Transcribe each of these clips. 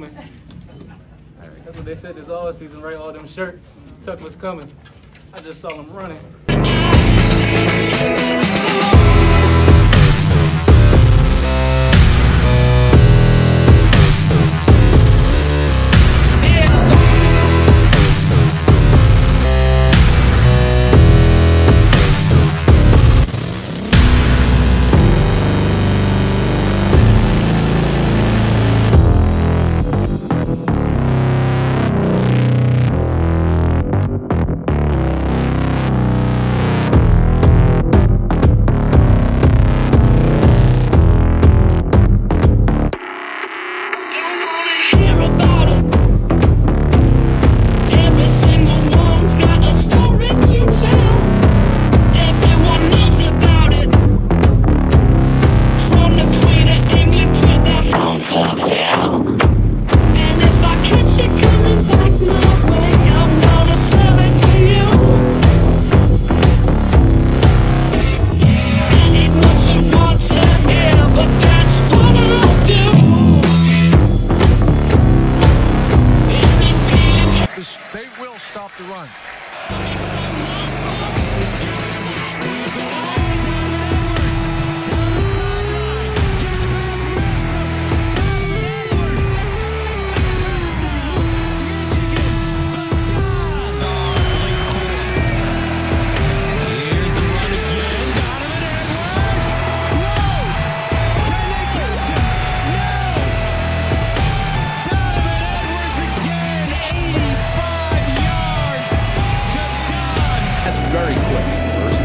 coming. That's what they said this all season, right? All them shirts. Tuck was coming. I just saw them running.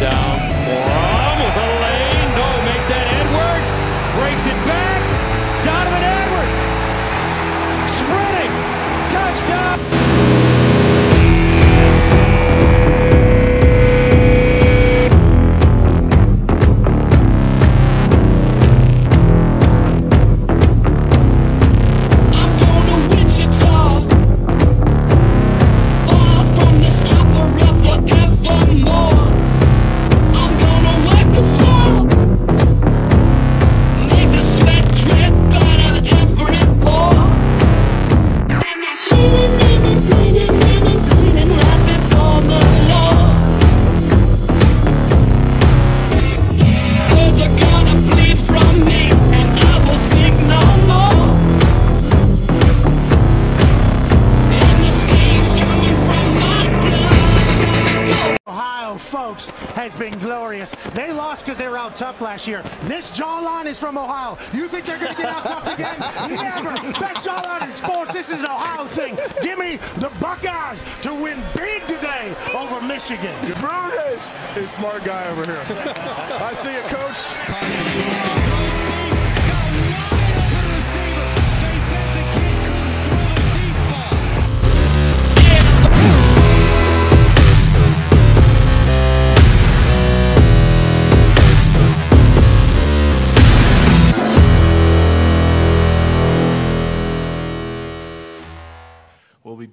Down. Ohio, folks, has been glorious. They lost because they were out tough last year. This jawline is from Ohio. You think they're going to get out tough again? Never. Best jawline in sports. This is an Ohio thing. Give me the Buckeyes to win big today over Michigan. Brutus is smart guy over here. I see you, coach.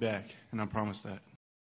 Back, and I promise that.